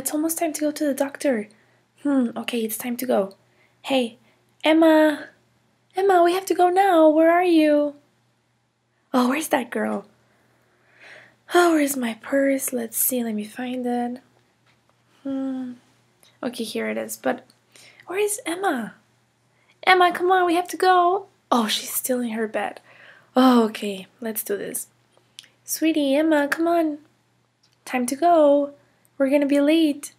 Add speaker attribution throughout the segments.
Speaker 1: It's almost time to go to the doctor. Hmm, okay, it's time to go. Hey, Emma! Emma, we have to go now. Where are you? Oh, where's that girl? Oh, where's my purse? Let's see, let me find it. Hmm. Okay, here it is. But where is Emma? Emma, come on, we have to go. Oh, she's still in her bed. Oh, okay, let's do this. Sweetie, Emma, come on. Time to go. We're gonna be late.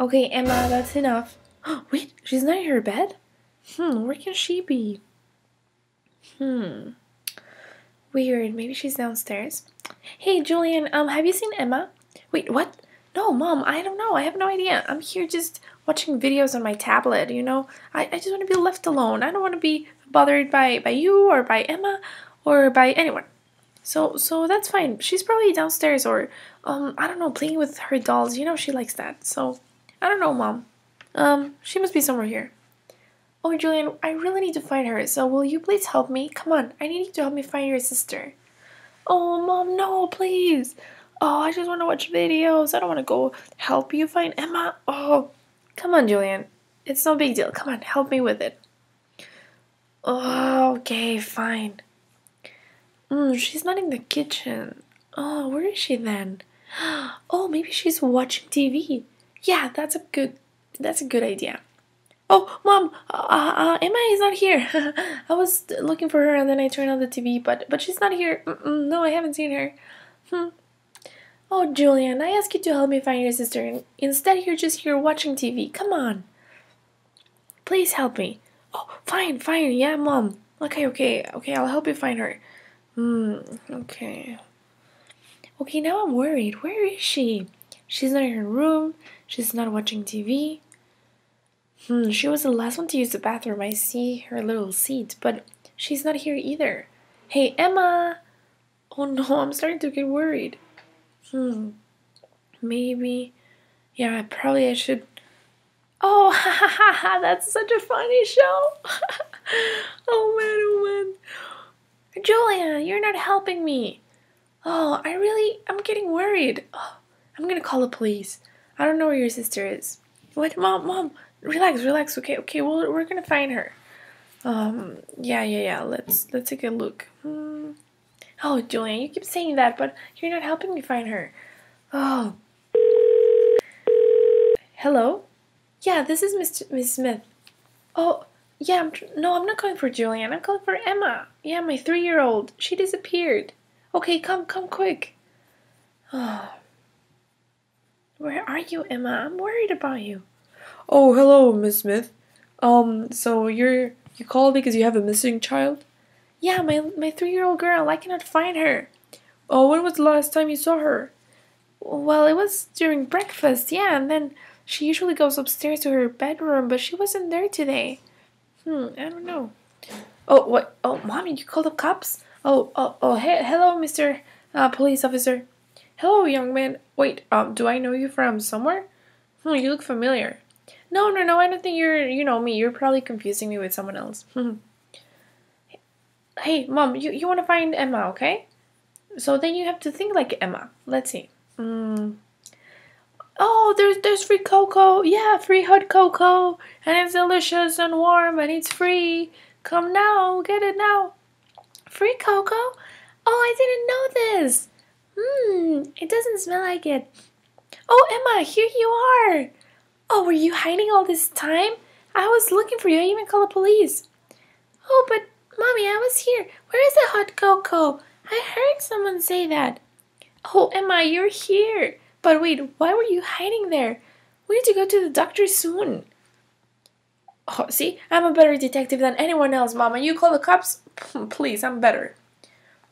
Speaker 1: Okay, Emma, that's enough. Wait, she's not in her bed? Hmm, where can she be? Hmm. Weird, maybe she's downstairs. Hey, Julian, um, have you seen Emma? Wait, what? No, Mom, I don't know. I have no idea. I'm here just watching videos on my tablet, you know? I, I just want to be left alone. I don't want to be bothered by, by you or by Emma or by anyone. So so that's fine. She's probably downstairs or um I don't know, playing with her dolls. You know she likes that. So I don't know, Mom. Um, she must be somewhere here. Oh, Julian, I really need to find her. So will you please help me? Come on, I need you to help me find your sister. Oh, Mom, no, please. Oh, I just want to watch videos. I don't want to go help you find Emma. Oh, come on, Julian. It's no big deal. Come on, help me with it. Oh, okay, fine. Mm, she's not in the kitchen. Oh, where is she then? Oh, maybe she's watching TV. Yeah, that's a good that's a good idea. Oh, mom, uh, uh, Emma is not here. I was looking for her and then I turned on the TV, but but she's not here. Mm-mm, no, I haven't seen her. Hmm. Oh, Julian, I asked you to help me find your sister, and instead you're just here watching TV. Come on. Please help me. Oh, fine, fine. Yeah, mom. Okay, okay, okay. I'll help you find her. Hmm, okay. Okay, now I'm worried. Where is she? She's not in her room. She's not watching TV. Hmm, she was the last one to use the bathroom. I see her little seat, but she's not here either. Hey, Emma! Oh no, I'm starting to get worried. Hmm, maybe. Yeah, probably I should. Oh, ha ha ha ha! That's such a funny show! oh man, oh man. Julian, you're not helping me. Oh, I really, I'm getting worried. Oh, I'm gonna call the police. I don't know where your sister is. What, mom, mom, relax, relax. Okay, okay, well, we're gonna find her. Um, yeah, yeah, yeah. Let's let's take a look. Hmm. Oh, Julian, you keep saying that, but you're not helping me find her. Oh. Hello. Yeah, this is Miss Miss Smith. Oh, yeah, I'm no, I'm not calling for Julian. I'm calling for Emma. Yeah, my three-year-old. She disappeared. Okay, come, come quick. Oh. Where are you, Emma? I'm worried about you.
Speaker 2: Oh, hello, Miss Smith. Um, so you're you called because you have a missing child?
Speaker 1: Yeah, my my three-year-old girl. I cannot find her.
Speaker 2: Oh, when was the last time you saw her?
Speaker 1: Well, it was during breakfast. Yeah, and then she usually goes upstairs to her bedroom, but she wasn't there today. Hmm, I don't know. Oh, what? Oh, mommy, you called the cops? Oh, oh, oh, hey, hello, Mister uh, Police Officer.
Speaker 2: Hello, young man. Wait, um, do I know you from somewhere?
Speaker 1: Hmm, you look familiar. No, no, no. I don't think you're. You know me. You're probably confusing me with someone else. Hmm Hey, mom, you you want to find Emma, okay? So then you have to think like Emma. Let's see. Hmm. Oh, there's there's free cocoa. Yeah, free hot cocoa, and it's delicious and warm, and it's free. Come now, get it now. Free cocoa? Oh, I didn't know this. Hmm, it doesn't smell like it. Oh, Emma, here you are. Oh, were you hiding all this time? I was looking for you. I even called the police. Oh, but mommy, I was here. Where is the hot cocoa? I heard someone say that. Oh, Emma, you're here. But wait, why were you hiding there? We need to go to the doctor soon. Oh, see, I'm a better detective than anyone else, Mama. You call the cops? Please, I'm better.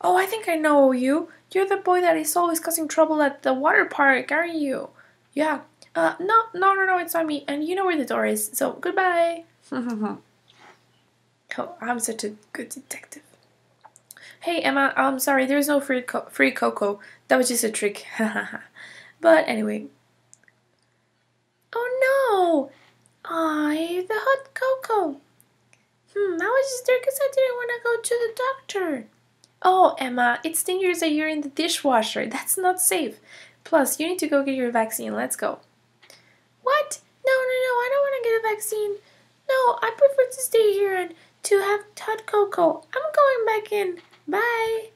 Speaker 1: Oh, I think I know you. You're the boy that is always causing trouble at the water park, aren't you? Yeah. Uh, no, no, no, no, it's not me. And you know where the door is, so goodbye. oh, I'm such a good detective. Hey, Emma, I'm sorry, there's no free, co- free cocoa. That was just a trick. but anyway. Oh no! I the hot cocoa. Hmm, I was just there because I didn't want to go to the doctor. Oh, Emma, it's dangerous that you're in the dishwasher. That's not safe. Plus, you need to go get your vaccine. Let's go. What? No, no, no, I don't want to get a vaccine. No, I prefer to stay here and to have hot cocoa. I'm going back in. Bye.